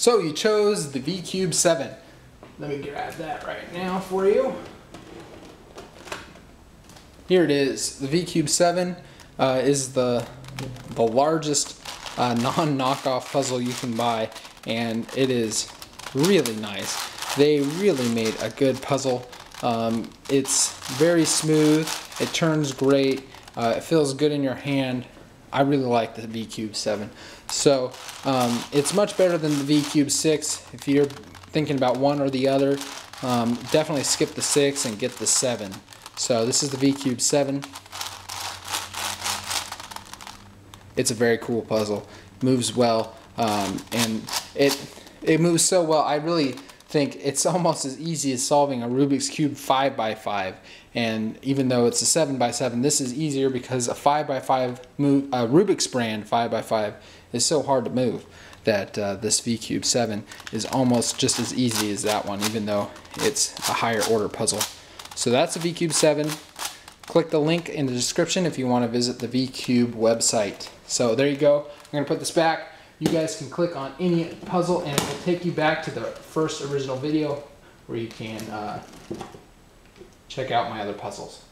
So you chose the V-Cube 7. Let me grab that right now for you. Here it is. The V-Cube 7 uh, is the, the largest uh, non-knockoff puzzle you can buy and it is really nice. They really made a good puzzle. Um, it's very smooth, it turns great, uh, it feels good in your hand. I really like the V-Cube 7. So um, it's much better than the V-Cube 6. If you're thinking about one or the other, um, definitely skip the 6 and get the 7. So this is the V-Cube 7. It's a very cool puzzle. Moves well, um, and it it moves so well. I really think it's almost as easy as solving a Rubik's Cube 5 by 5 and even though it's a 7 by 7 this is easier because a 5 by 5 move, a Rubik's brand 5 by 5 is so hard to move that uh, this V-Cube 7 is almost just as easy as that one even though it's a higher order puzzle. So that's the V-Cube 7. Click the link in the description if you want to visit the V-Cube website. So there you go. I'm going to put this back you guys can click on any puzzle and it will take you back to the first original video where you can uh, check out my other puzzles.